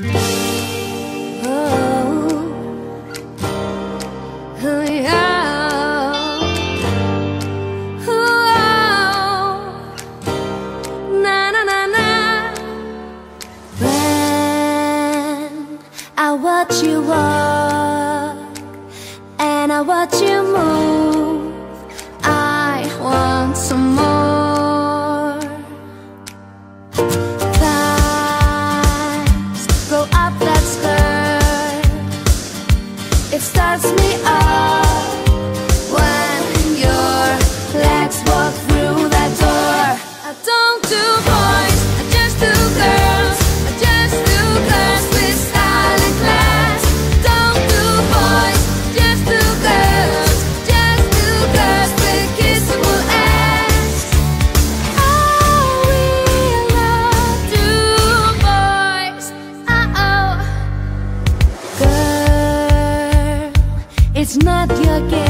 I watch you walk and I watch you move. starts me up. It's not your game.